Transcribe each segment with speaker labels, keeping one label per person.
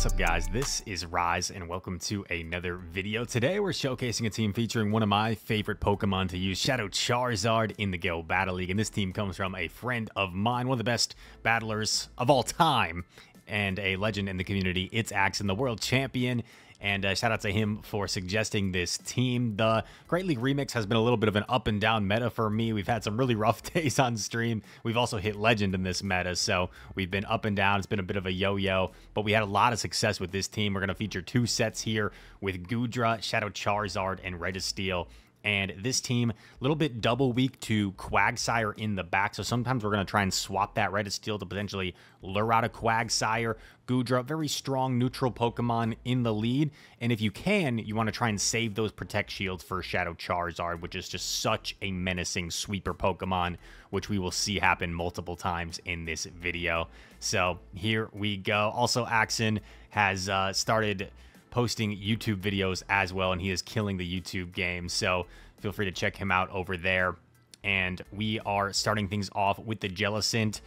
Speaker 1: What's up guys, this is Reis and welcome to another video. Today we're showcasing a team featuring one of my favorite Pokemon to use, Shadow Charizard in the Go Battle League. And this team comes from a friend of mine, one of the best battlers of all time, and a legend in the community. It's Axe Axon, the world champion and uh, shout out to him for suggesting this team. The Great League Remix has been a little bit of an up and down meta for me. We've had some really rough days on stream. We've also hit Legend in this meta, so we've been up and down. It's been a bit of a yo-yo, but we had a lot of success with this team. We're going to feature two sets here with Goodra, Shadow Charizard, and Registeel. And this team, a little bit double weak to Quagsire in the back. So sometimes we're going to try and swap that to Steel to potentially lure out a Quagsire. Goodra, very strong neutral Pokemon in the lead. And if you can, you want to try and save those Protect Shields for Shadow Charizard, which is just such a menacing sweeper Pokemon, which we will see happen multiple times in this video. So here we go. Also, Axon has uh, started posting YouTube videos as well, and he is killing the YouTube game. So feel free to check him out over there. And we are starting things off with the Jellicent.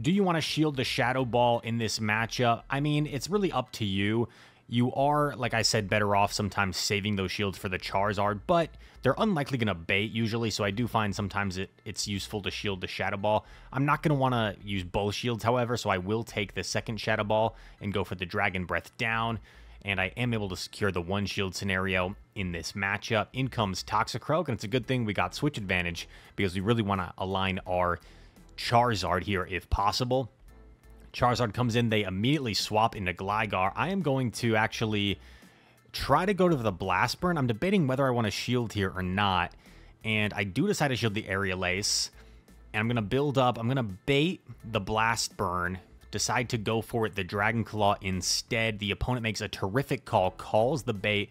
Speaker 1: Do you want to shield the Shadow Ball in this matchup? I mean, it's really up to you. You are, like I said, better off sometimes saving those shields for the Charizard, but they're unlikely going to bait usually, so I do find sometimes it, it's useful to shield the Shadow Ball. I'm not going to want to use both shields, however, so I will take the second Shadow Ball and go for the Dragon Breath down and I am able to secure the one shield scenario in this matchup. In comes Toxicroak, and it's a good thing we got switch advantage because we really want to align our Charizard here if possible. Charizard comes in, they immediately swap into Gligar. I am going to actually try to go to the Blast Burn. I'm debating whether I want to shield here or not, and I do decide to shield the Aerial-Ace. And I'm going to build up, I'm going to bait the Blast Burn decide to go for it, the Dragon Claw instead. The opponent makes a terrific call, calls the bait.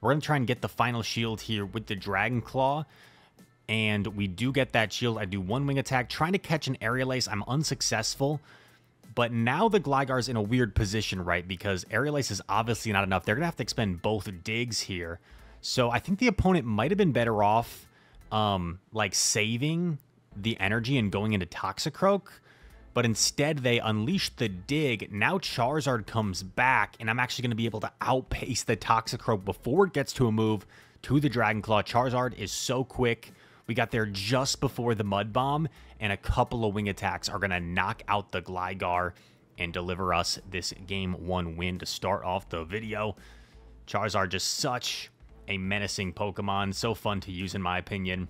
Speaker 1: We're going to try and get the final shield here with the Dragon Claw. And we do get that shield. I do one wing attack, trying to catch an Aerial-Ace. I'm unsuccessful. But now the Gligar's in a weird position, right? Because Aerial-Ace is obviously not enough. They're going to have to expend both digs here. So I think the opponent might have been better off, um, like, saving the energy and going into Toxicroak but instead they unleash the dig. Now Charizard comes back, and I'm actually going to be able to outpace the Toxicroak before it gets to a move to the Dragon Claw. Charizard is so quick. We got there just before the Mud Bomb, and a couple of wing attacks are going to knock out the Gligar and deliver us this game one win to start off the video. Charizard just such a menacing Pokemon, so fun to use in my opinion.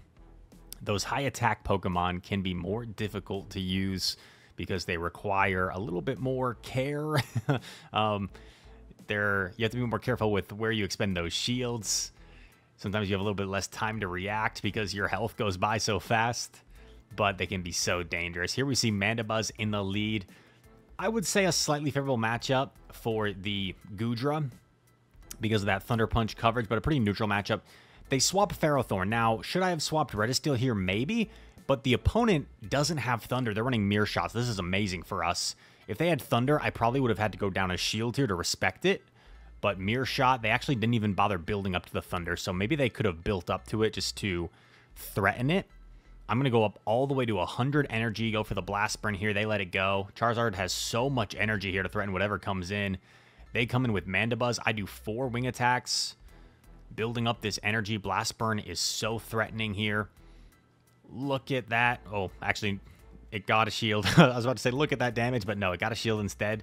Speaker 1: Those high attack Pokemon can be more difficult to use because they require a little bit more care. um, they're, you have to be more careful with where you expend those shields. Sometimes you have a little bit less time to react because your health goes by so fast, but they can be so dangerous. Here we see Mandibuzz in the lead. I would say a slightly favorable matchup for the Goodra because of that Thunder Punch coverage, but a pretty neutral matchup. They swap Ferrothorn. Now, should I have swapped Registeel here? Maybe, but the opponent doesn't have Thunder. They're running Mirror Shots. This is amazing for us. If they had Thunder, I probably would have had to go down a Shield here to respect it. But Mirror Shot, they actually didn't even bother building up to the Thunder. So maybe they could have built up to it just to threaten it. I'm going to go up all the way to 100 energy, go for the Blast Burn here. They let it go. Charizard has so much energy here to threaten whatever comes in. They come in with Mandibuzz. I do four wing attacks. Building up this energy. Blast Burn is so threatening here. Look at that. Oh, actually, it got a shield. I was about to say, look at that damage, but no, it got a shield instead.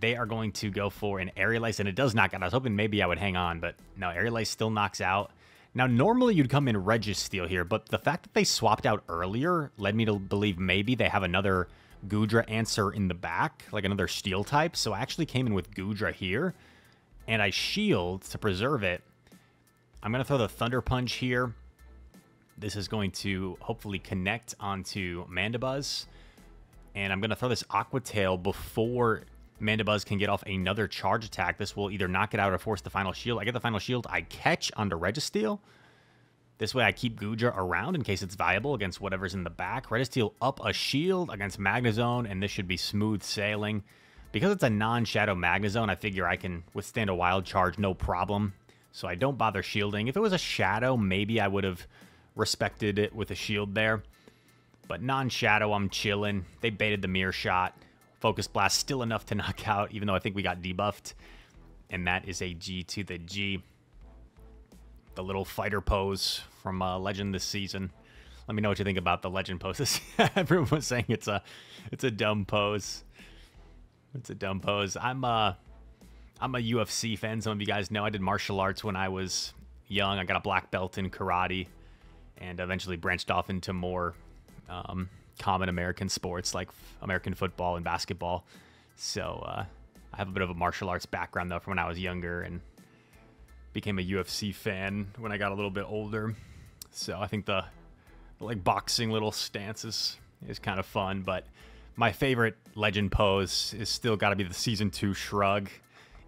Speaker 1: They are going to go for an Aerial-Ace, and it does knock out. I was hoping maybe I would hang on, but no, Aerial-Ace still knocks out. Now, normally you'd come in Registeel here, but the fact that they swapped out earlier led me to believe maybe they have another Goodra answer in the back, like another Steel type. So I actually came in with Goodra here, and I shield to preserve it. I'm going to throw the Thunder Punch here. This is going to hopefully connect onto Mandibuzz. And I'm going to throw this Aqua Tail before Mandibuzz can get off another charge attack. This will either knock it out or force the final shield. I get the final shield. I catch onto Registeel. This way I keep Goodra around in case it's viable against whatever's in the back. Registeel up a shield against Magnezone, and this should be smooth sailing. Because it's a non-shadow Magnezone, I figure I can withstand a wild charge no problem. So I don't bother shielding. If it was a shadow, maybe I would have respected it with a shield there. But non-shadow, I'm chilling. They baited the mirror shot. Focus blast still enough to knock out, even though I think we got debuffed. and that is a G to the G. The little fighter pose from uh, Legend this season. Let me know what you think about the Legend poses. Everyone was saying it's a, it's a dumb pose. It's a dumb pose. I'm uh, I'm a UFC fan. Some of you guys know I did martial arts when I was young. I got a black belt in karate, and eventually branched off into more um, common American sports like American football and basketball. So uh, I have a bit of a martial arts background though from when I was younger and became a UFC fan when I got a little bit older. So I think the, the like boxing little stances is, is kind of fun, but my favorite legend pose is still got to be the season 2 shrug.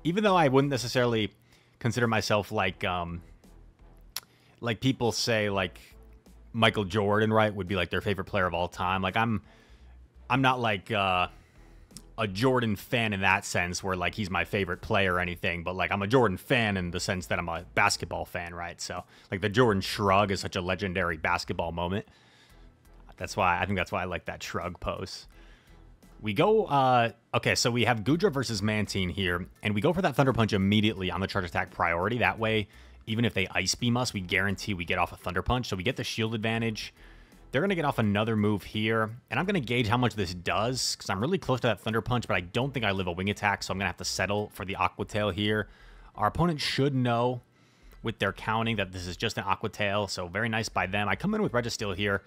Speaker 1: Even though I wouldn't necessarily consider myself like um like people say like Michael Jordan, right, would be like their favorite player of all time. Like I'm I'm not like uh a Jordan fan in that sense where like he's my favorite player or anything, but like I'm a Jordan fan in the sense that I'm a basketball fan, right? So like the Jordan shrug is such a legendary basketball moment. That's why I think that's why I like that shrug pose. We go, uh, okay, so we have Goodra versus Mantine here, and we go for that Thunder Punch immediately on the charge attack priority. That way, even if they Ice Beam us, we guarantee we get off a Thunder Punch. So we get the shield advantage. They're going to get off another move here, and I'm going to gauge how much this does, because I'm really close to that Thunder Punch, but I don't think I live a Wing Attack, so I'm going to have to settle for the Aqua Tail here. Our opponent should know with their counting that this is just an Aqua Tail, so very nice by them. I come in with Registeel here,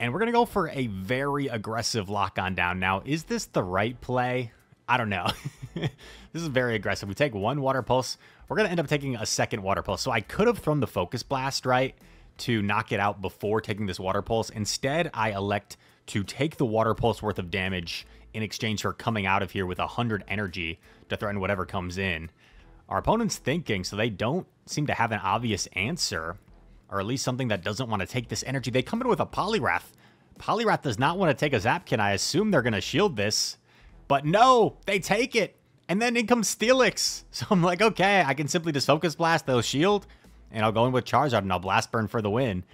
Speaker 1: and we're going to go for a very aggressive lock on down. Now, is this the right play? I don't know. this is very aggressive. We take one Water Pulse. We're going to end up taking a second Water Pulse. So I could have thrown the Focus Blast, right? to knock it out before taking this Water Pulse. Instead, I elect to take the Water Pulse worth of damage in exchange for coming out of here with 100 energy to threaten whatever comes in. Our opponent's thinking, so they don't seem to have an obvious answer, or at least something that doesn't want to take this energy. They come in with a Poliwrath. Poliwrath does not want to take a Zap Cannon. I assume they're going to shield this. But no, they take it. And then in comes Steelix. So I'm like, okay, I can simply just Focus Blast, they'll shield and I'll go in with Charizard and I'll Blast Burn for the win.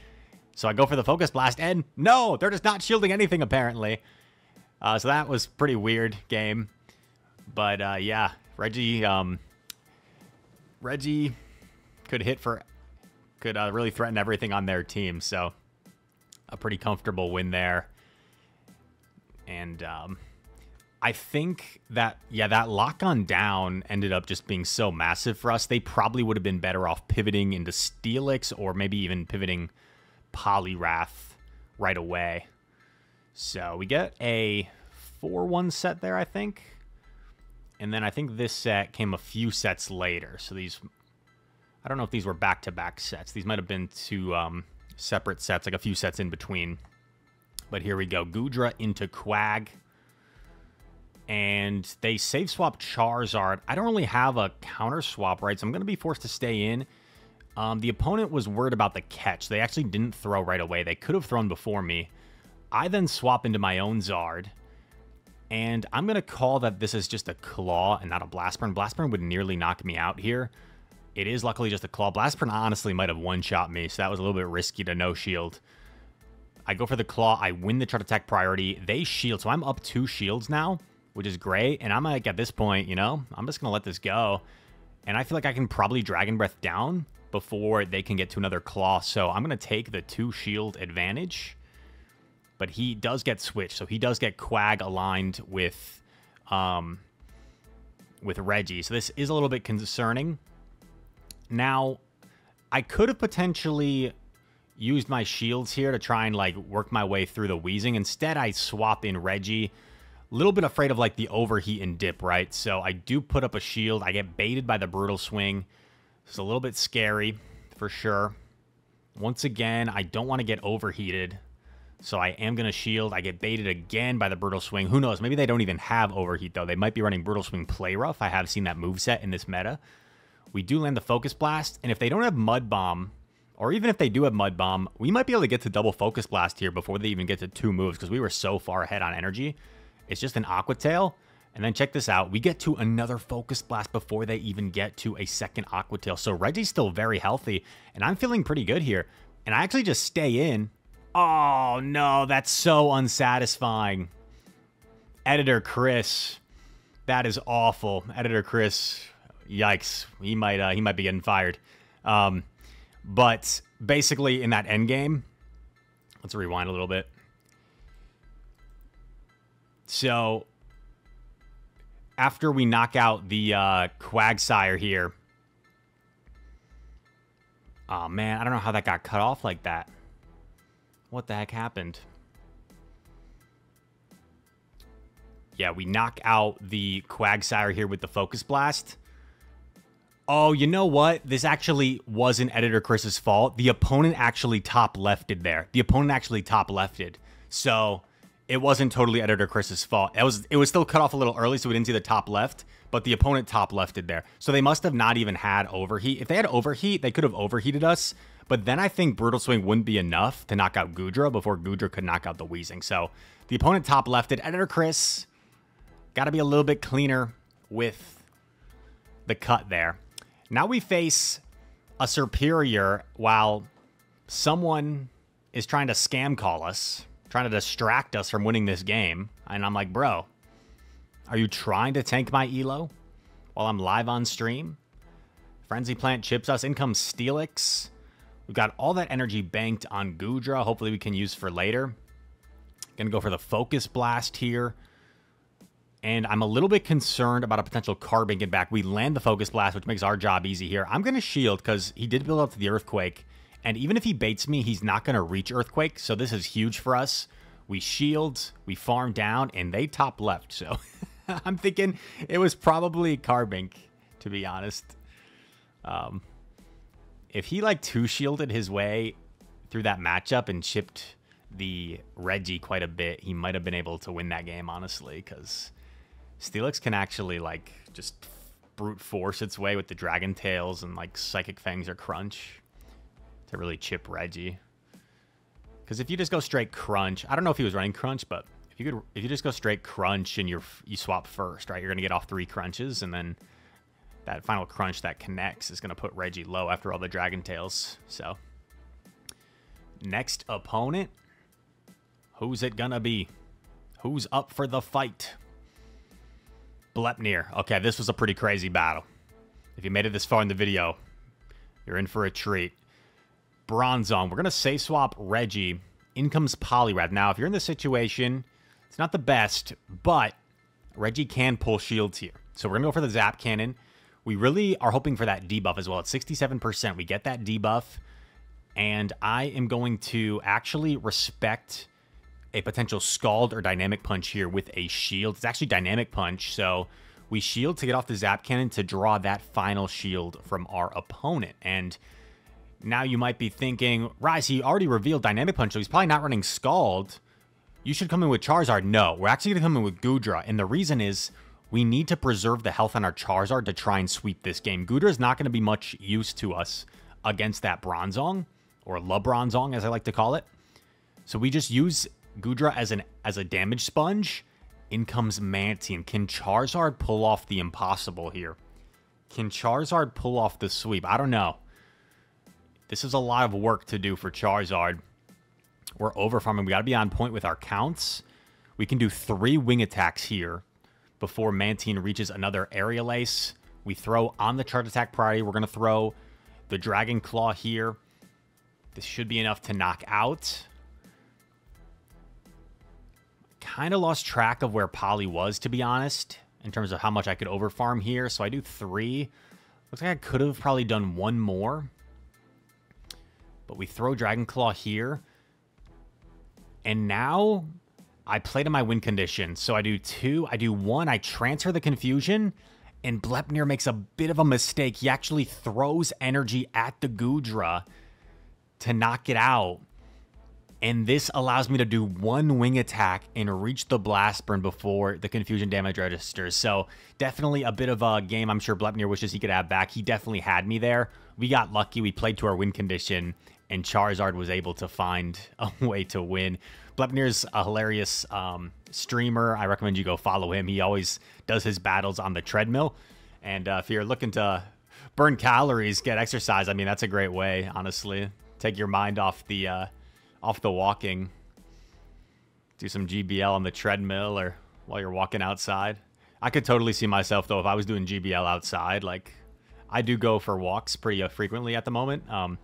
Speaker 1: So I go for the Focus Blast, and no, they're just not shielding anything, apparently. Uh, so that was pretty weird game. But, uh, yeah, Reggie, um, Reggie could hit for, could uh, really threaten everything on their team. So a pretty comfortable win there. And, um, I think that, yeah, that lock on down ended up just being so massive for us. They probably would have been better off pivoting into Steelix or maybe even pivoting Poliwrath right away. So we get a 4-1 set there, I think. And then I think this set came a few sets later. So these, I don't know if these were back-to-back -back sets. These might have been two um, separate sets, like a few sets in between. But here we go. Goodra into Quag and they save swap Charizard. I don't really have a counter swap, right? So I'm going to be forced to stay in. Um, the opponent was worried about the catch. They actually didn't throw right away. They could have thrown before me. I then swap into my own Zard. And I'm going to call that this is just a Claw and not a Blast Burn. Blast Burn would nearly knock me out here. It is luckily just a Claw. Blast Burn honestly might have one-shot me, so that was a little bit risky to no shield. I go for the Claw. I win the Charge Attack priority. They shield, so I'm up two shields now which is great. And I'm like, at this point, you know, I'm just going to let this go. And I feel like I can probably Dragon Breath down before they can get to another Claw. So I'm going to take the two shield advantage. But he does get switched. So he does get Quag aligned with, um, with Reggie. So this is a little bit concerning. Now, I could have potentially used my shields here to try and like work my way through the Weezing. Instead, I swap in Reggie little bit afraid of like the overheat and dip, right? So I do put up a shield. I get baited by the brutal swing. It's a little bit scary for sure. Once again, I don't want to get overheated. So I am going to shield. I get baited again by the Brutal Swing. Who knows? Maybe they don't even have Overheat, though. They might be running Brutal Swing Play Rough. I have seen that move set in this meta. We do land the Focus Blast. And if they don't have Mud Bomb, or even if they do have Mud Bomb, we might be able to get to double Focus Blast here before they even get to two moves because we were so far ahead on energy. It's just an Aqua Tail. And then check this out. We get to another Focus Blast before they even get to a second Aqua Tail. So Reggie's still very healthy. And I'm feeling pretty good here. And I actually just stay in. Oh, no. That's so unsatisfying. Editor Chris. That is awful. Editor Chris, yikes, he might uh, he might be getting fired. Um, but basically, in that end game, let's rewind a little bit. So after we knock out the uh, Quagsire here, oh man, I don't know how that got cut off like that. What the heck happened? Yeah, we knock out the Quagsire here with the Focus Blast. Oh, you know what? This actually wasn't Editor Chris's fault. The opponent actually top lefted there. The opponent actually top lefted. So it wasn't totally Editor Chris's fault. It was it was still cut off a little early, so we didn't see the top left, but the opponent top lefted there. So they must have not even had overheat. If they had overheat, they could have overheated us. But then I think Brutal Swing wouldn't be enough to knock out Goodra before Goodra could knock out the Weezing. So the opponent top lefted. Editor Chris got to be a little bit cleaner with the cut there. Now we face a Serperior while someone is trying to scam call us, trying to distract us from winning this game. And I'm like, bro, are you trying to tank my elo while I'm live on stream? Frenzy Plant chips us. In comes Steelix. We've got all that energy banked on Goodra. Hopefully we can use for later. Gonna go for the Focus Blast here and I'm a little bit concerned about a potential Carbink get back. We land the Focus Blast, which makes our job easy here. I'm to shield because he did build up to the Earthquake, and even if he baits me, he's not going to reach Earthquake, so this is huge for us. We shield, we farm down, and they top left, so I'm thinking it was probably Carbink, to be honest. Um, if he, like, two-shielded his way through that matchup and chipped the Reggie quite a bit, he might have been able to win that game, honestly, because Steelix can actually like just brute force its way with the Dragon Tails and like Psychic Fangs or Crunch to really chip Reggie. Because if you just go straight Crunch, I don't know if he was running Crunch, but if you could, if you just go straight Crunch and you you swap first, right, you're gonna get off three crunches, and then that final crunch that connects is gonna put Reggie low after all the Dragon Tails. So next opponent, who's it gonna be? Who's up for the fight? Blepnir. Okay, this was a pretty crazy battle. If you made it this far in the video, you're in for a treat. Bronzong. We're going to say swap Reggie. In comes Poliwrath. Now, if you're in this situation, it's not the best, but Reggie can pull shields here. So we're going to go for the Zap Cannon. We really are hoping for that debuff as well. It's 67%. We get that debuff, and I am going to actually respect a potential Scald or Dynamic Punch here with a shield. It's actually Dynamic Punch, so we shield to get off the Zap Cannon to draw that final shield from our opponent. And now you might be thinking, Reis, he already revealed Dynamic Punch, so he's probably not running Scald. You should come in with Charizard. No, we're actually going to come in with Goodra, and the reason is we need to preserve the health on our Charizard to try and sweep this game. Goodra is not going to be much use to us against that Bronzong, or La Bronzong, as I like to call it. So we just use Goodra as an as a damage sponge. In comes Mantine. Can Charizard pull off the impossible here? Can Charizard pull off the sweep? I don't know. This is a lot of work to do for Charizard. We're over farming. We got to be on point with our counts. We can do three wing attacks here before Mantine reaches another Aerial Ace. We throw on the charge attack priority. We're going to throw the Dragon Claw here. This should be enough to knock out kind of lost track of where Polly was, to be honest, in terms of how much I could overfarm here. So I do three. Looks like I could have probably done one more. But we throw Dragon Claw here. And now I play to my win condition. So I do two, I do one, I transfer the confusion, and Blepnir makes a bit of a mistake. He actually throws energy at the Goodra to knock it out. And this allows me to do one wing attack and reach the blast burn before the confusion damage registers. So definitely a bit of a game I'm sure Blepnir wishes he could have back. He definitely had me there. We got lucky. We played to our win condition and Charizard was able to find a way to win. Blepnir's a hilarious um, streamer. I recommend you go follow him. He always does his battles on the treadmill. And uh, if you're looking to burn calories, get exercise, I mean, that's a great way, honestly. Take your mind off the... Uh, off the walking. Do some GBL on the treadmill or while you're walking outside. I could totally see myself though if I was doing GBL outside. Like, I do go for walks pretty uh, frequently at the moment. Um,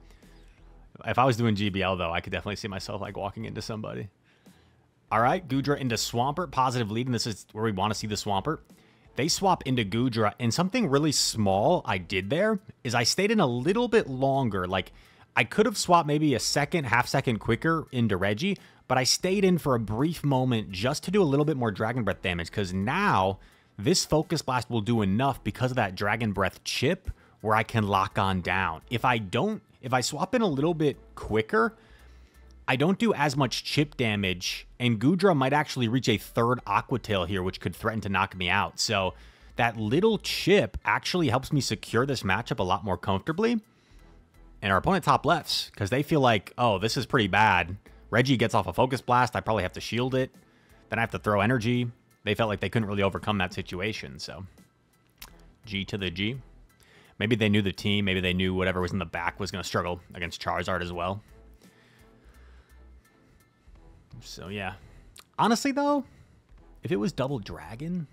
Speaker 1: if I was doing GBL though, I could definitely see myself like walking into somebody. All right, Goodra into Swampert, positive lead, and this is where we want to see the Swampert. They swap into Goodra, and something really small I did there is I stayed in a little bit longer. Like, I could have swapped maybe a second, half second quicker into Reggie, but I stayed in for a brief moment just to do a little bit more Dragon Breath damage, because now this Focus Blast will do enough because of that Dragon Breath chip where I can lock on down. If I don't, if I swap in a little bit quicker, I don't do as much chip damage, and Goodra might actually reach a third Aqua Tail here, which could threaten to knock me out. So that little chip actually helps me secure this matchup a lot more comfortably. And our opponent top lefts, because they feel like, oh, this is pretty bad. Reggie gets off a Focus Blast, I probably have to shield it. Then I have to throw energy. They felt like they couldn't really overcome that situation, so... G to the G. Maybe they knew the team, maybe they knew whatever was in the back was going to struggle against Charizard as well. So yeah. Honestly though, if it was Double Dragon,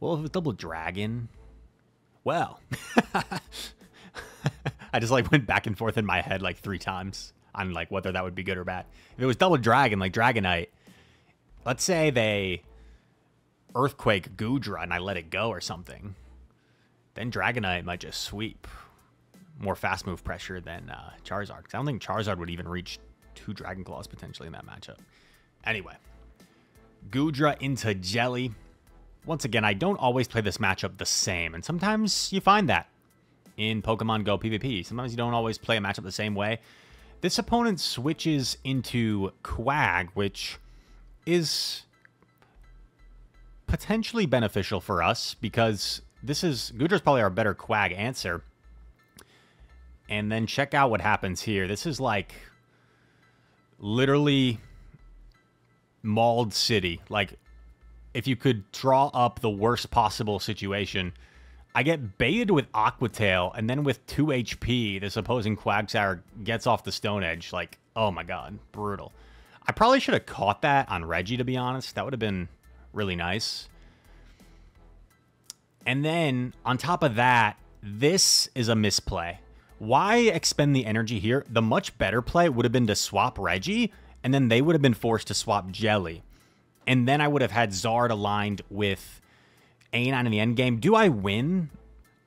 Speaker 1: well, if it was Double Dragon, well, I just like went back and forth in my head like three times on like whether that would be good or bad. If it was Double Dragon, like Dragonite, let's say they Earthquake Goodra and I let it go or something, then Dragonite might just sweep more fast move pressure than uh, Charizard. Because I don't think Charizard would even reach two Dragon Claws potentially in that matchup. Anyway, Goodra into Jelly. Once again, I don't always play this matchup the same, and sometimes you find that in Pokemon Go PvP. Sometimes you don't always play a matchup the same way. This opponent switches into Quag, which is potentially beneficial for us because this is Goodra's probably our better Quag answer. And then check out what happens here. This is like literally mauled city. Like, if you could draw up the worst possible situation, I get baited with Aqua Tail, and then with 2 HP, this opposing Quagsire gets off the Stone Edge. Like, oh my god, brutal. I probably should have caught that on Reggie, to be honest. That would have been really nice. And then, on top of that, this is a misplay. Why expend the energy here? The much better play would have been to swap Reggie, and then they would have been forced to swap Jelly. And then I would have had Zard aligned with A9 in the end game. Do I win?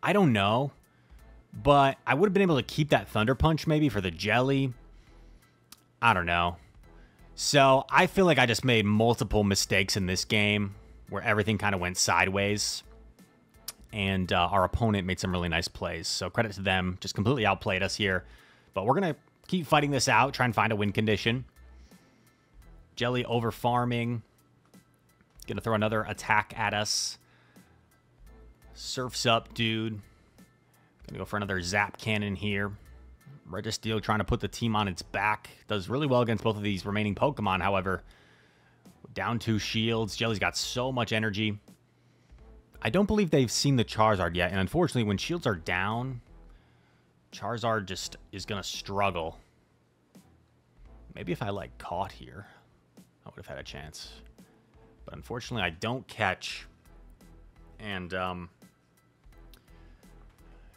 Speaker 1: I don't know. But I would have been able to keep that Thunder Punch maybe for the Jelly. I don't know. So I feel like I just made multiple mistakes in this game where everything kind of went sideways and uh, our opponent made some really nice plays. So credit to them, just completely outplayed us here. But we're going to keep fighting this out, try and find a win condition. Jelly over farming. Going to throw another attack at us. Surfs up, dude. Going to go for another Zap Cannon here. Registeel trying to put the team on its back. Does really well against both of these remaining Pokemon, however. Down two shields. Jelly's got so much energy. I don't believe they've seen the Charizard yet, and unfortunately, when shields are down, Charizard just is going to struggle. Maybe if I, like, caught here, I would have had a chance. But unfortunately, I don't catch. And, um...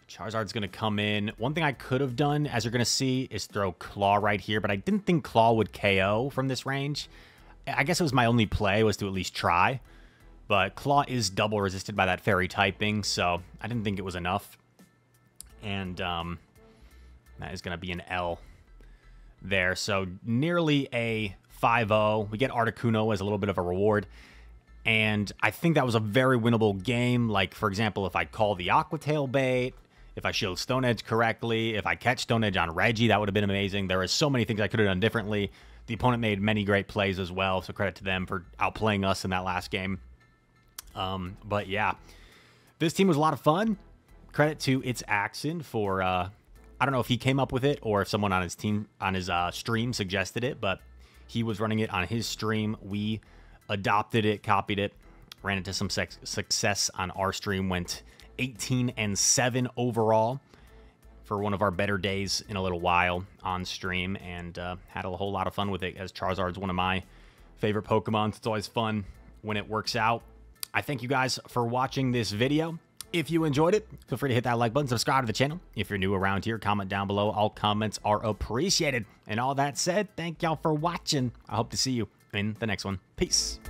Speaker 1: Charizard's going to come in. One thing I could have done, as you're going to see, is throw Claw right here, but I didn't think Claw would KO from this range. I guess it was my only play, was to at least try. But Claw is double resisted by that fairy typing, so I didn't think it was enough. And um, that is going to be an L there. So nearly a 5-0. We get Articuno as a little bit of a reward. And I think that was a very winnable game. Like, for example, if I call the Aqua Tail bait, if I shield Stone Edge correctly, if I catch Stone Edge on Reggie, that would have been amazing. There are so many things I could have done differently. The opponent made many great plays as well, so credit to them for outplaying us in that last game. Um, but yeah, this team was a lot of fun. Credit to It's Axon for, uh, I don't know if he came up with it or if someone on his team, on his uh, stream suggested it, but he was running it on his stream. We adopted it, copied it, ran into some success on our stream, went 18 and 7 overall for one of our better days in a little while on stream and uh, had a whole lot of fun with it as Charizard's one of my favorite Pokemon. It's always fun when it works out I thank you guys for watching this video. If you enjoyed it, feel free to hit that like button, subscribe to the channel. If you're new around here, comment down below. All comments are appreciated. And all that said, thank y'all for watching. I hope to see you in the next one. Peace.